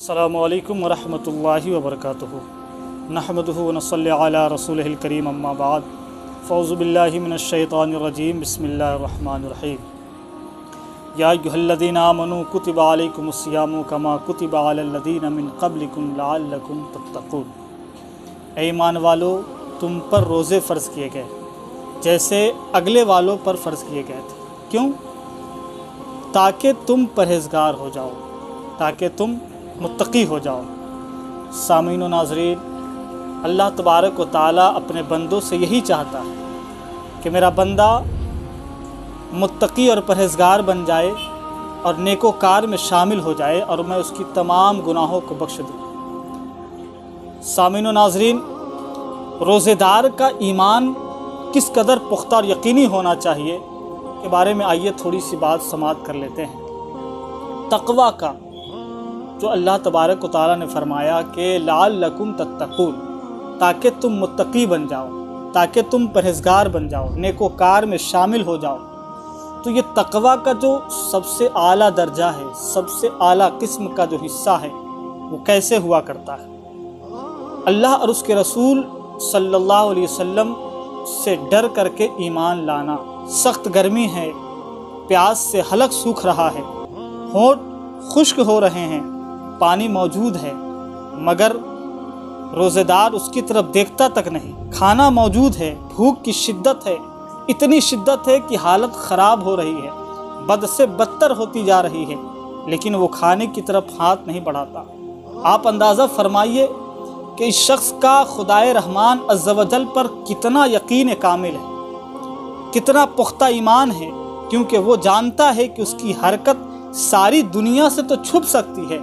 अल्लाम वरहमतुल्लाहि वबरकातुहु नहमदुहु व नसल्ली अला रसूलिहिल करीम अम्मा बाद फ़ौज़ु बिल्लाहि मिनश्शैतानिर्रजीम बिस्मिल्लाहिर्रहमानिर्रहीम या अय्युहल्लज़ीना आमनू कुतिबा अलैकुमुस्सियामु कमा कुतिबा अलल्लज़ीना मिन क़ब्लिकुम लअल्लकुम तत्तक़ून ईमान वालो, तुम पर रोज़े फ़र्ज़ किए गए। जैसे अगले वालों पर फ़र्ज़ किए गए थे। क्यों? ताकि तुम परहेज़गार हो जाओ। ताकि तुम मुत्तकी हो जाओ। सामीन नाजरीन, अल्लाह तबारक व ताली अपने बंदों से यही चाहता है कि मेरा बंदा मुत्तकी और परहेज़गार बन जाए और नेकोकार में शामिल हो जाए और मैं उसकी तमाम गुनाहों को बख्श दूँ। सामीन नाजरीन, रोज़ेदार का ईमान किस कदर पुख्ता और यकीनी होना चाहिए, के बारे में आइए थोड़ी सी बात समात कर लेते हैं। तकवा का जो अल्लाह तबारक ताली ने फरमाया कि, लाल लकुम तत्तकून ताकि तुम मुत्तकी बन जाओ, ताकि तुम परहेज़गार बन जाओ, नेकोकार में शामिल हो जाओ। तो ये तकवा का जो सबसे आला दर्जा है, सबसे आला किस्म का जो हिस्सा है, वो कैसे हुआ करता है? अल्लाह और उसके रसूल सल्लल्लाहु अलैहि वसल्लम से डर करके ईमान लाना, सख्त गर्मी है, प्यास से हलक सूख रहा है, होंठ खुश्क हो रहे हैं पानी मौजूद है, मगर रोज़ेदार उसकी तरफ़ देखता तक नहीं। खाना मौजूद है, भूख की शिद्दत है, इतनी शिद्दत है कि हालत ख़राब हो रही है, बद से बदतर होती जा रही है, लेकिन वो खाने की तरफ़ हाथ नहीं बढ़ाता। आप अंदाज़ा फरमाइए कि इस शख्स का खुदाए रहमान अज्जवजल पर कितना यकीन कामिल है, कितना पुख्ता ईमान है, क्योंकि वो जानता है कि उसकी हरकत सारी दुनिया से तो छुप सकती है।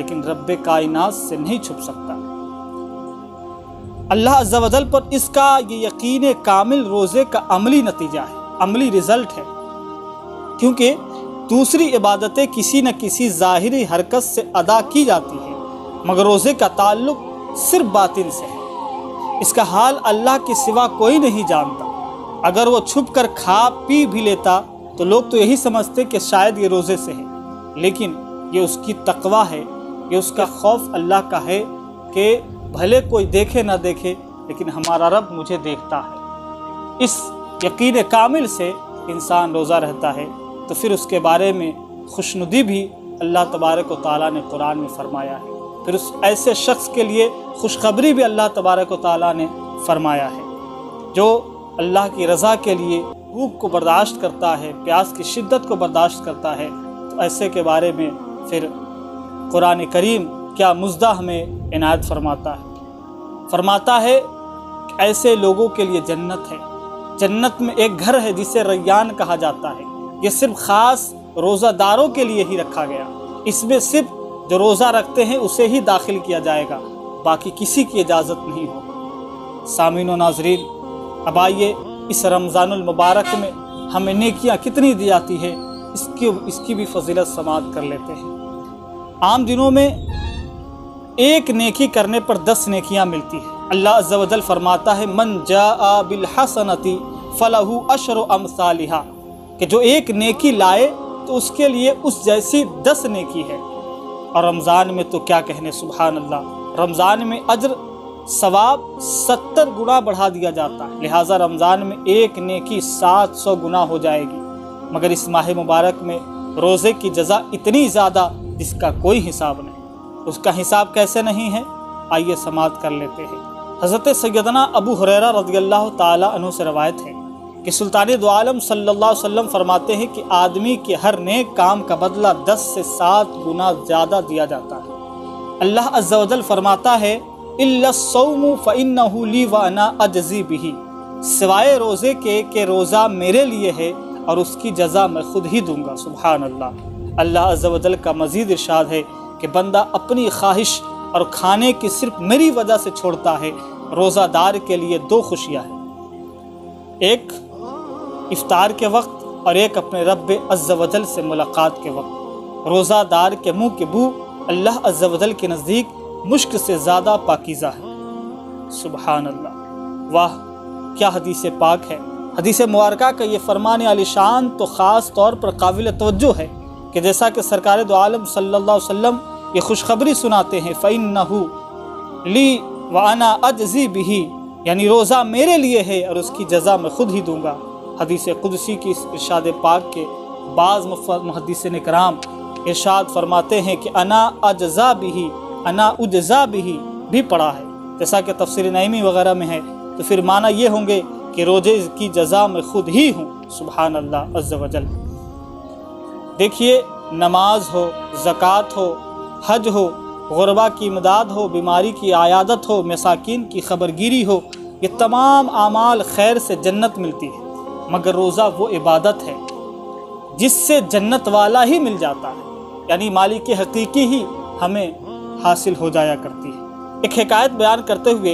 लेकिन रब कायनात से नहीं छुप सकता। अल्लाह अज्जवजल पर इसका ये यकीन कामिल रोज़े का अमली नतीजा है, अमली रिज़ल्ट है। क्योंकि दूसरी इबादतें किसी न किसी ज़ाहिरी हरकत से अदा की जाती हैं, मगर रोज़े का ताल्लुक सिर्फ़ बातिन से है। इसका हाल अल्लाह के सिवा कोई नहीं जानता। अगर वो छुप कर खा पी भी लेता तो लोग तो यही समझते कि शायद ये रोज़े से है। लेकिन ये उसकी तकवा है ये उसका खौफ अल्लाह का है कि भले कोई देखे ना देखे, लेकिन हमारा रब मुझे देखता है। इस यकीन कामिल से इंसान रोज़ा रहता है। तो फिर उसके बारे में खुशनुदी भी अल्लाह तबारक ताली ने कुरान में फरमाया है। फिर उस ऐसे शख्स के लिए खुशखबरी भी अल्लाह तबारक ताली ने फरमाया है, जो अल्लाह की रज़ा के लिए भूख को बर्दाश्त करता है, प्यास की शिद्दत को बर्दाश्त करता है। तो ऐसे के बारे में फिर कुरान करीम क्या मुजदा हमें इनायत फरमाता है? फरमाता है, ऐसे लोगों के लिए जन्नत है। जन्नत में एक घर है जिसे रैयान कहा जाता है। ये सिर्फ़ ख़ास रोज़ादारों के लिए ही रखा गया। इसमें सिर्फ़ जो रोज़ा रखते हैं, उसे ही दाखिल किया जाएगा। बाकी किसी की इजाज़त नहीं हो सामीन नाजरीन, अब आइए इस रमज़ानुल मुबारक में हमें नेकियाँ कितनी दी जाती है, इसकी इसकी भी फजीलत समात कर लेते हैं। आम दिनों में एक नेकी करने पर दस नेकियाँ मिलती है। अल्लाह अज्जल फरमाता है, मन जा बिल हसनती फ़लहू अशर अमसालिहा। कि जो एक नेकी लाए तो उसके लिए उस जैसी दस नेकी है। और रमज़ान में तो क्या कहने सुबहान अल्लाह रमज़ान में अजर सवाब सत्तर गुना बढ़ा दिया जाता है। लिहाजा रमज़ान में एक नेकी सात सौ गुना हो जाएगी। मगर इस माह मुबारक में रोज़े की जजा इतनी ज़्यादा जिसका कोई हिसाब नहीं। उसका हिसाब कैसे नहीं है? आइए समात कर लेते हैं। हज़रत सैदना अबू हुरैरा रज़ी अल्लाह तु से रवायत है कि सुल्तान आलम सल्लल्लाहु अलैहि वसल्लम फरमाते हैं कि आदमी के हर नेक काम का बदला दस से सात गुना ज़्यादा दिया जाता है। अल्लाह अज्जल फरमाता है सिवाय रोज़े के के रोज़ा मेरे लिए है और उसकी जजा मैं खुद ही दूँगा अल्लाह अल्लाह अज्जल का मज़ीद इरशाद है कि बंदा अपनी ख्वाहिश और खाने की सिर्फ़ मेरी वजह से छोड़ता है। रोज़ादार के लिए दो खुशियाँ हैं। एक, इफ्तार के वक्त और एक अपने रब अज्जल से मुलाकात के वक्त। रोज़ादार के मुँह के बू अल्लाह अज्जल के नज़दीक मुश्क से ज़्यादा पाकिज़ा है। सुबहान अल्लाह वाह, क्या हदीस पाक है। हदीस मुबारक का ये फरमान आलिशान तो ख़ास तौर पर काबिल तवज्जो है। कि जैसा कि सरकार दो आलम अलैहि वसल्लम ये खुशखबरी सुनाते हैं फ़ैन नहू ली वाना अजी बिही, यानी रोज़ा मेरे लिए है और उसकी जजा मैं खुद ही दूँगा। हदीस कुदसी की इरशाद पाक के बाज़ मुहदस कराम इरशाद फरमाते हैं कि अना अज्जा बिही, अना उज्जा बिही भी पढ़ा है। जैसा कि तफसर नईमी वगैरह में है तो फिर माना ये होंगे कि रोज़े की जजा मैं खुद ही हूँ सुबहान अल्लाह अज्ज वजल। देखिए, नमाज़ हो, ज़क़़त हो, हज हो, गुरबा की इमदाद हो, बीमारी की आयादत हो, मसाकिन की खबरगिरी हो, ये तमाम आमाल खैर से जन्नत मिलती है। मगर रोज़ा वो इबादत है, जिससे जन्नत वाला ही मिल जाता है। यानी मालिक हकीकी ही हमें हासिल हो जाया करती है। एक हिकायत बयान करते हुए,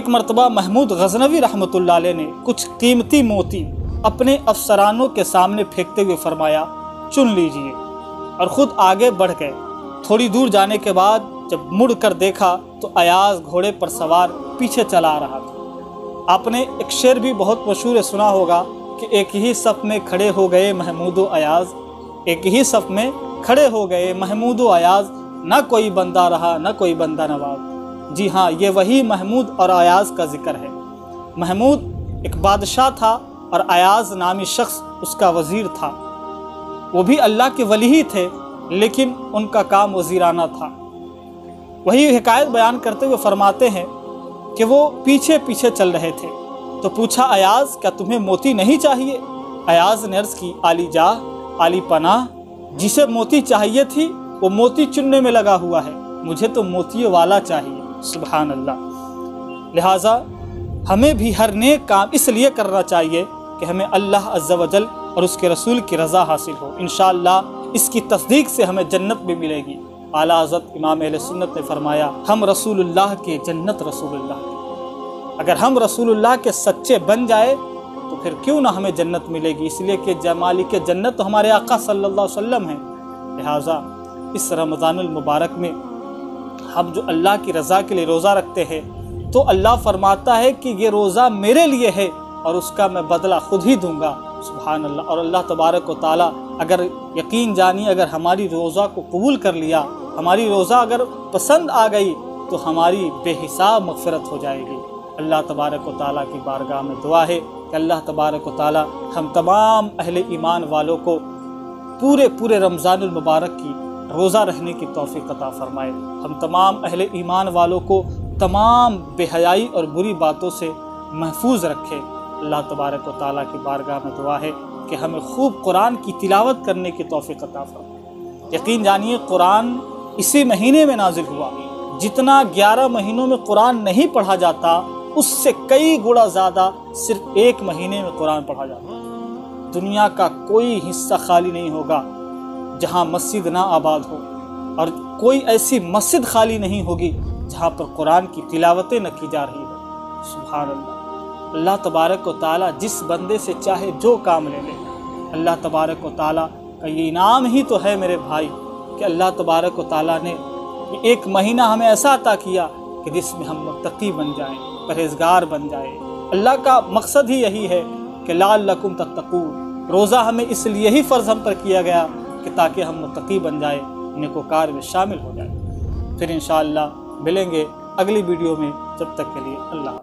एक मरतबा महमूद गजनवी रहमत ने कुछ कीमती मोती अपने अफसरानों के सामने फेंकते हुए फरमाया चुन लीजिए। और ख़ुद आगे बढ़ गए थोड़ी दूर जाने के बाद जब मुड़ कर देखा तो अयाज घोड़े पर सवार पीछे चला रहा था। आपने एक शेर भी बहुत मशहूर सुना होगा कि एक ही सफ़ में खड़े हो गए महमूद अयाज। एक ही सफ़ में खड़े हो गए महमूद अयाज। न कोई बंदा रहा, न कोई बंदा नवाज़। जी हाँ ये वही महमूद और अयाज का ज़िक्र है। महमूद एक बादशाह था और अयाज नामी शख्स उसका वज़ीर था। वो भी अल्लाह के वली ही थे, लेकिन उनका काम वजीराना था। वही हिकायत बयान करते हुए फरमाते हैं कि वो पीछे पीछे चल रहे थे। तो पूछा, अयाज, क्या तुम्हें मोती नहीं चाहिए? अयाज ने अर्ज़ की, आली जा, आली पना, जिसे मोती चाहिए थी, वो मोती चुनने में लगा हुआ है। मुझे तो मोती वाला चाहिए। सुबहान अल्लाह लिहाजा, हमें भी हर नेक काम इसलिए करना चाहिए कि हमें अल्लाह अज्जवजल और उसके रसूल की रज़ा हासिल हो। इन इसकी तस्दीक से हमें जन्नत भी मिलेगी। आला हज़रत इमाम सुन्नत ने फरमाया, हम रसूलुल्लाह के जन्नत रसूलुल्लाह अगर हम रसूलुल्लाह के सच्चे बन जाए तो फिर क्यों ना हमें जन्नत मिलेगी? इसलिए कि जमाली के जन्नत तो हमारे आका सल्लल्लाहु अलैहि वसल्लम हैं। लिहाजा, इस रमज़ानुल मुबारक में हम जो अल्लाह की रज़ा के लिए रोज़ा रखते हैं तो अल्लाह फरमाता है कि ये रोज़ा मेरे लिए है और उसका मैं बदला खुद ही दूँगा। सुबहान अल्लाह और अल्लाह तबारक व ताली अगर यकीन जानिए, अगर हमारी रोज़ा को कबूल कर लिया, हमारी रोज़ा अगर पसंद आ गई तो हमारी बेहिसाब मगफरत हो जाएगी। अल्लाह तबारक व ताली की बारगाह में दुआ है कि अल्लाह तबारक व ताली हम तमाम अहल ईमान वालों को पूरे पूरे रमज़ान मुबारक की रोज़ा रहने की तोफ़ी अता फ़रमाए। हम तमाम अहल ईमान वालों को तमाम बेहयाई और बुरी बातों से महफूज रखे। अल्लाह तबारक व की बारगाह में दुआ है कि हमें खूब कुरान की तिलावत करने की तोफ़ी अता फरमाए यकीन जानिए, कुरान इसी महीने में नाजिल हुआ। जितना ग्यारह महीनों में कुरान नहीं पढ़ा जाता, उससे कई गुणा ज़्यादा सिर्फ़ एक महीने में कुरान पढ़ा जाता। दुनिया का कोई हिस्सा खाली नहीं होगा, जहाँ मस्जिद ना आबाद हो, और कोई ऐसी मस्जिद खाली नहीं होगी, जहाँ पर कुरान की तिलावतें न की जा रही हो। सुबह अल्लाह। अल्लाह तबारक व ताली जिस बंदे से चाहे जो काम ले ले। अल्लाह तबारक व ताली का ये इनाम ही तो है मेरे भाई कि अल्लाह तबारक व ताली ने एक महीना हमें ऐसा अता किया कि जिसमें हम मुतकी बन जाएँ, परहेजगार बन जाए। अल्लाह का मकसद ही यही है कि लाल लकुम तत्तकू रोज़ा हमें इसलिए ही फ़र्ज़ हम पर किया गया कि ताकि हम मुतकी बन जाए, नेकोकार में शामिल हो जाए। फिर इन मिलेंगे अगली वीडियो में, जब तक के लिए अल्लाह